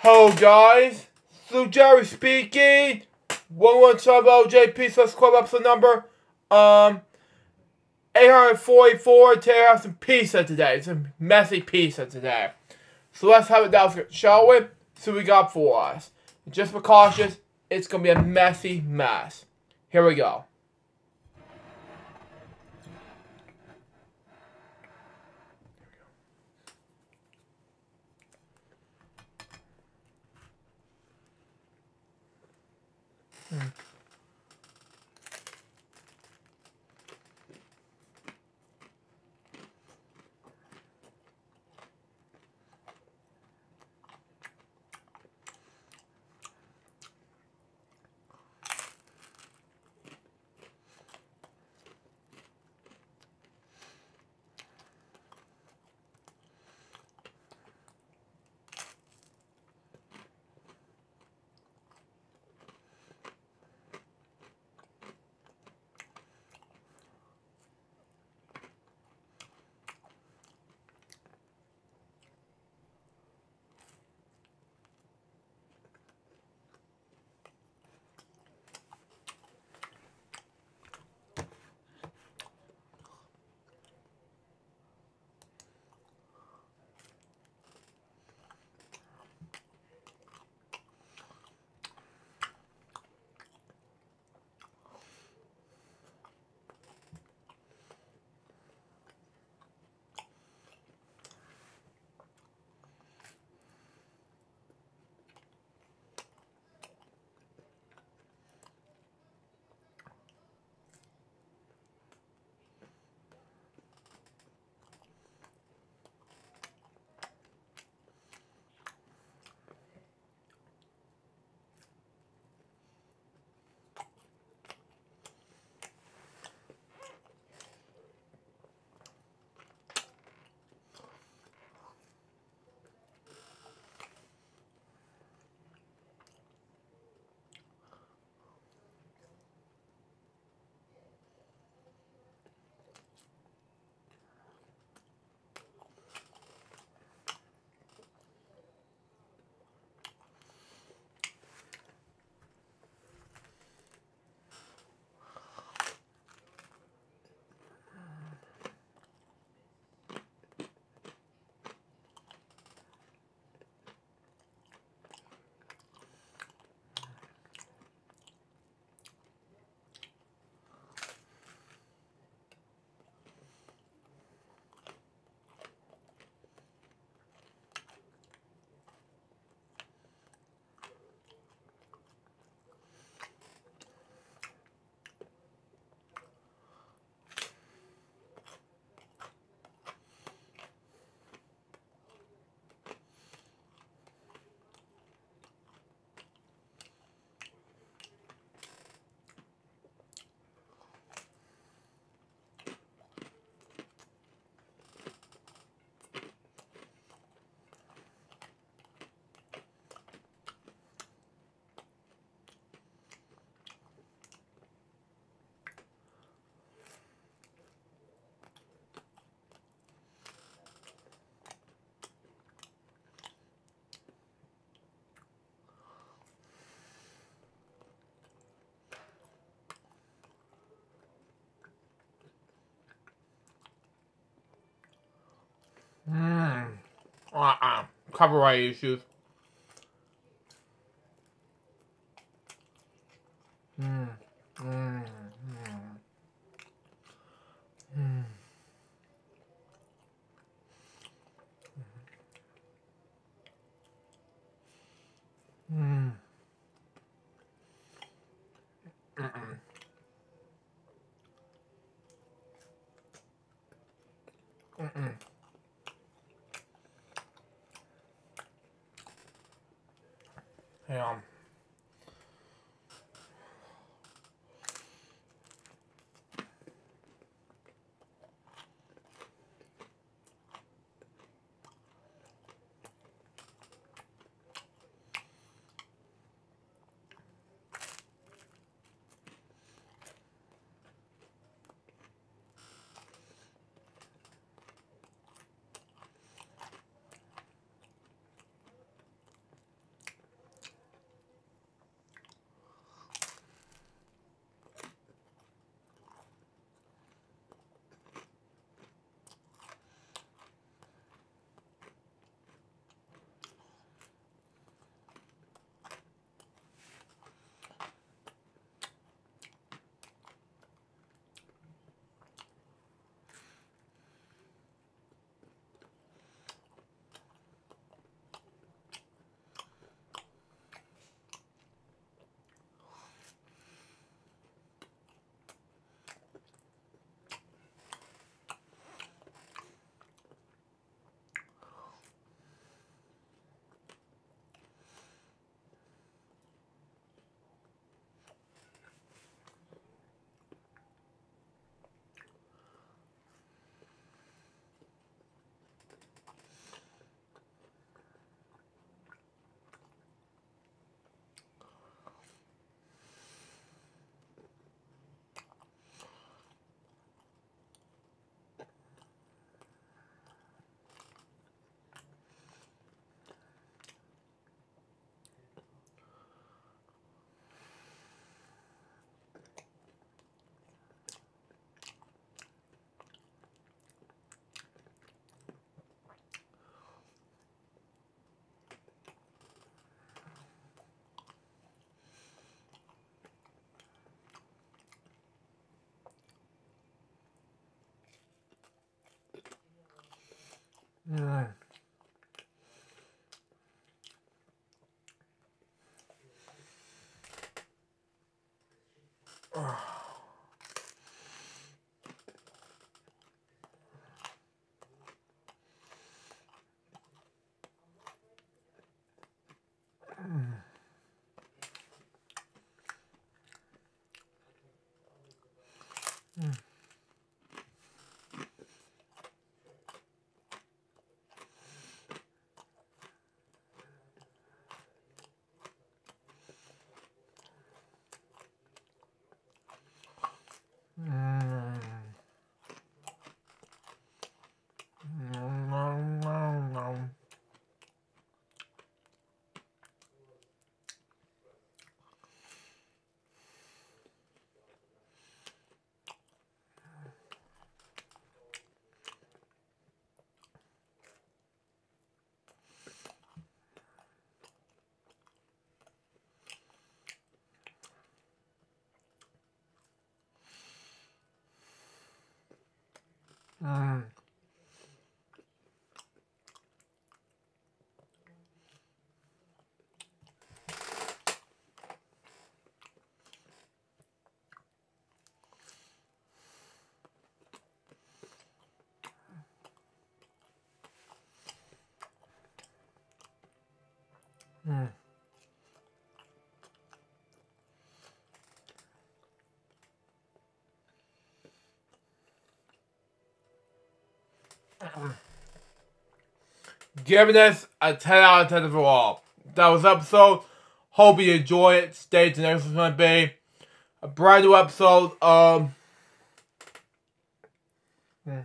Hello guys, Sue Jerry speaking. One one seven OJP Plus Club episode number um 844 today I have some pizza today. Some messy pizza today. So let's have it down, shall we? See what we got for us. Just be cautious, it's gonna be a messy mess. Here we go. Hmm. Mmm. Uh-uh. Copyright issues. Mmm. Mmm. Mmm. Mmm. Mm-mm. Mm. Mm. Mm. Giving this a 10 out of 10 overall. That was episode. Hope you enjoy it. Stay tuned. Next one's going to be a brand new episode. Um, hmm.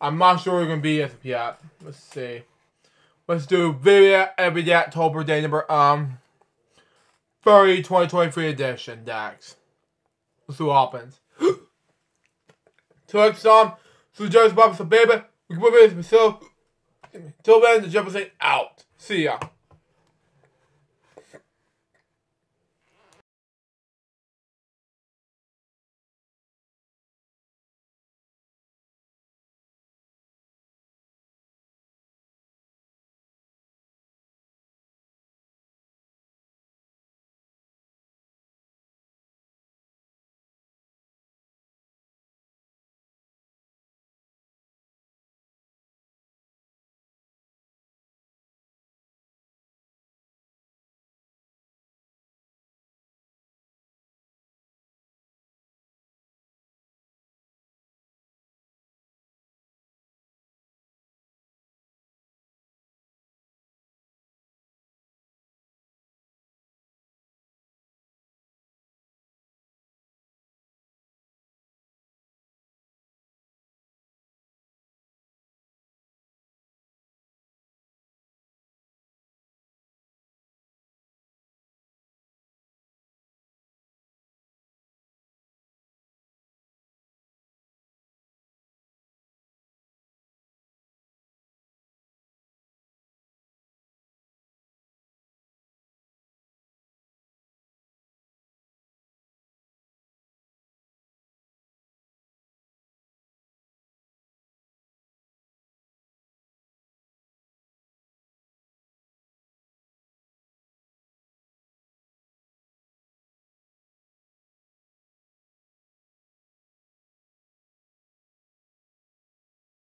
I'm not sure we're going to be as yet. Let's see. Let's do video every day October day number um 30 2023 edition Dax. Let's see what happens. Till next time, so Joe's Bob, so baby, we can put this myself. Till then, the Jefferson out. See ya.